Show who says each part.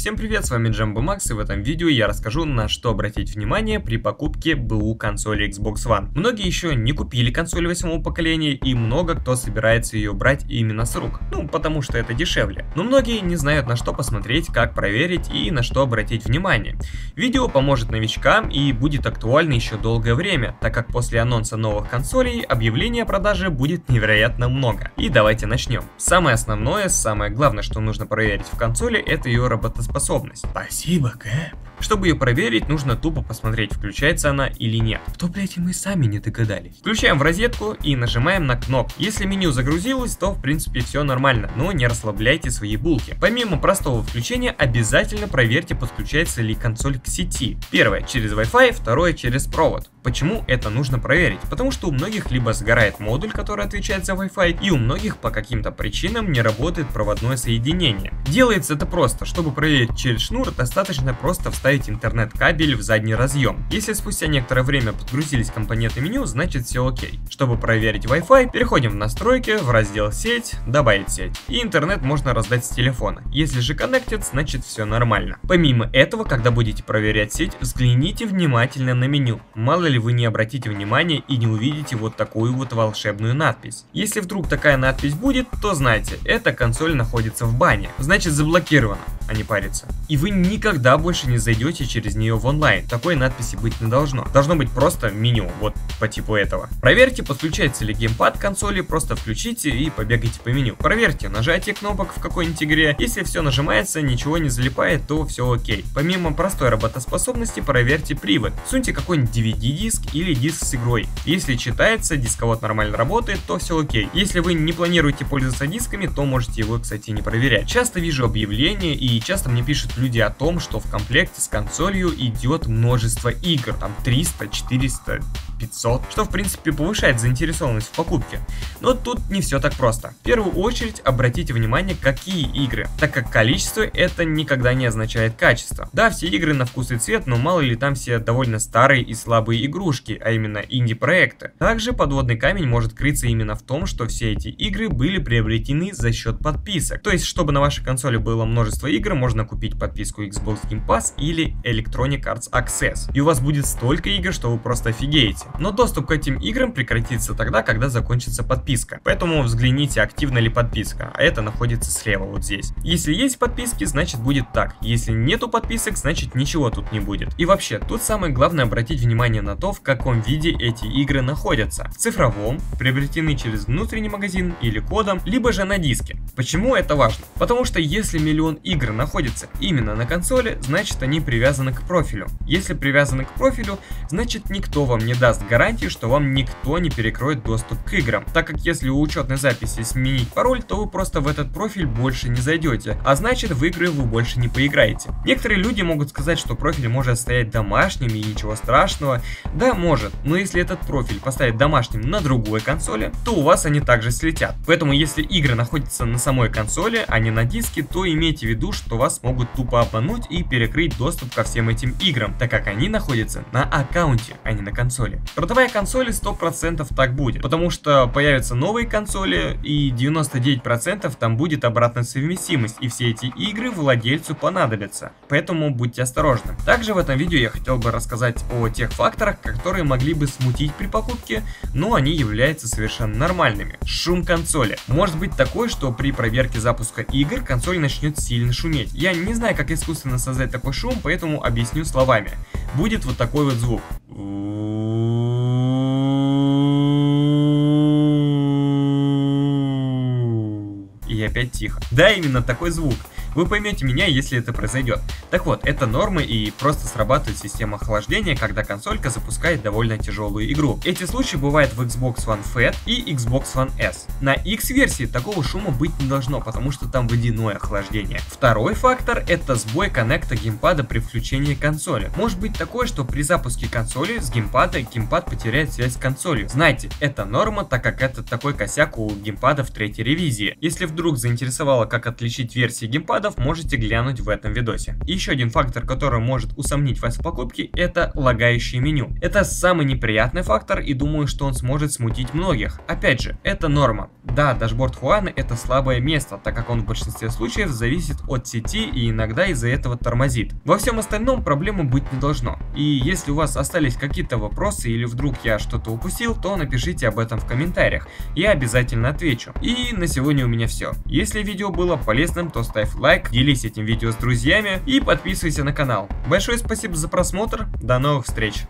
Speaker 1: Всем привет, с вами Джамбо Макс и в этом видео я расскажу на что обратить внимание при покупке БУ консоли Xbox One. Многие еще не купили консоль восьмого поколения и много кто собирается ее брать именно с рук, ну потому что это дешевле. Но многие не знают на что посмотреть, как проверить и на что обратить внимание. Видео поможет новичкам и будет актуально еще долгое время, так как после анонса новых консолей объявлений о продаже будет невероятно много. И давайте начнем. Самое основное, самое главное, что нужно проверить в консоли, это ее работоспособность способность.
Speaker 2: Спасибо, Кэп.
Speaker 1: Чтобы ее проверить, нужно тупо посмотреть, включается она или нет.
Speaker 2: То, блять, и мы сами не догадались.
Speaker 1: Включаем в розетку и нажимаем на кнопку. Если меню загрузилось, то в принципе все нормально, но не расслабляйте свои булки. Помимо простого включения, обязательно проверьте, подключается ли консоль к сети. Первое через Wi-Fi, второе через провод. Почему это нужно проверить? Потому что у многих либо сгорает модуль, который отвечает за Wi-Fi, и у многих по каким-то причинам не работает проводное соединение. Делается это просто. Чтобы проверить через шнур, достаточно просто вставить интернет-кабель в задний разъем. Если спустя некоторое время подгрузились компоненты меню, значит все окей. Чтобы проверить Wi-Fi, переходим в настройки, в раздел сеть, добавить сеть. И интернет можно раздать с телефона. Если же Connected, значит все нормально. Помимо этого, когда будете проверять сеть, взгляните внимательно на меню. Мало ли вы не обратите внимания и не увидите вот такую вот волшебную надпись. Если вдруг такая надпись будет, то знайте, эта консоль находится в бане, значит заблокирована, а не парится. И вы никогда больше не зайдете через нее в онлайн, такой надписи быть не должно. Должно быть просто меню, вот по типу этого. Проверьте, подключается ли геймпад к консоли, просто включите и побегайте по меню. Проверьте нажатие кнопок в какой-нибудь игре, если все нажимается, ничего не залипает, то все окей. Помимо простой работоспособности, проверьте привод. Суньте какой-нибудь DVD диск или диск с игрой. Если читается, дисковод нормально работает, то все окей. Если вы не планируете пользоваться дисками, то можете его, кстати, не проверять. Часто вижу объявления и часто мне пишут люди о том, что в комплекте с консолью идет множество игр, там 300, 400, 500, что в принципе повышает заинтересованность в покупке. Но тут не все так просто. В первую очередь обратите внимание, какие игры, так как количество это никогда не означает качество. Да, все игры на вкус и цвет, но мало ли там все довольно старые и слабые игрушки, а именно инди-проекты. Также подводный камень может крыться именно в том, что все эти игры были приобретены за счет подписок. То есть, чтобы на вашей консоли было множество игр, можно купить подписку Xbox Game Pass или Electronic Arts Access. И у вас будет столько игр, что вы просто офигеете. Но доступ к этим играм прекратится тогда, когда закончится подписка. Поэтому взгляните, активна ли подписка, а это находится слева вот здесь. Если есть подписки, значит будет так. Если нету подписок, значит ничего тут не будет. И вообще, тут самое главное обратить внимание на то, в каком виде эти игры находятся. В цифровом, приобретены через внутренний магазин или кодом, либо же на диске. Почему это важно? Потому что если миллион игр находится именно на консоли, значит они привязаны к профилю. Если привязаны к профилю, значит никто вам не даст гарантию, что вам никто не перекроет доступ к играм. Так как если у учетной записи сменить пароль, то вы просто в этот профиль больше не зайдете, а значит в игры вы больше не поиграете. Некоторые люди могут сказать, что профиль может стоять домашним и ничего страшного. Да, может, но если этот профиль поставить домашним на другой консоли, то у вас они также слетят. Поэтому если игры находятся на самой консоли, а не на диске, то имейте в виду, что вас могут тупо обмануть и перекрыть доступ ко всем этим играм, так как они находятся на аккаунте, а не на консоли. Родовая консоли 100% так будет, потому что появятся новые консоли и 99% там будет обратная совместимость и все эти игры владельцу понадобятся, поэтому будьте осторожны. Также в этом видео я хотел бы рассказать о тех факторах, которые могли бы смутить при покупке, но они являются совершенно нормальными. Шум консоли. Может быть такой, что при проверке запуска игр консоль начнет сильно шуметь. Я не знаю, как искусственно создать такой шум, поэтому объясню словами. Будет вот такой вот звук. Опять тихо. Да, именно такой звук. Вы поймете меня, если это произойдет. Так вот, это нормы и просто срабатывает система охлаждения, когда консолька запускает довольно тяжелую игру. Эти случаи бывают в Xbox One Fat и Xbox One S. На X-версии такого шума быть не должно, потому что там водяное охлаждение. Второй фактор это сбой коннекта геймпада при включении консоли. Может быть такое, что при запуске консоли с геймпада геймпад потеряет связь с консолью. Знаете, это норма, так как это такой косяк у геймпада в третьей ревизии. Если вдруг заинтересовало, как отличить версии геймпадов, можете глянуть в этом видосе. Еще один фактор, который может усомнить вас в покупке, это лагающее меню. Это самый неприятный фактор и думаю, что он сможет смутить многих. Опять же, это норма. Да, дашборд Хуана это слабое место, так как он в большинстве случаев зависит от сети и иногда из-за этого тормозит. Во всем остальном проблемы быть не должно. И если у вас остались какие-то вопросы или вдруг я что-то упустил, то напишите об этом в комментариях. Я обязательно отвечу. И на сегодня у меня все. Если видео было полезным, то ставь лайк, делись этим видео с друзьями и подписывайся на канал. Большое спасибо за просмотр, до новых встреч!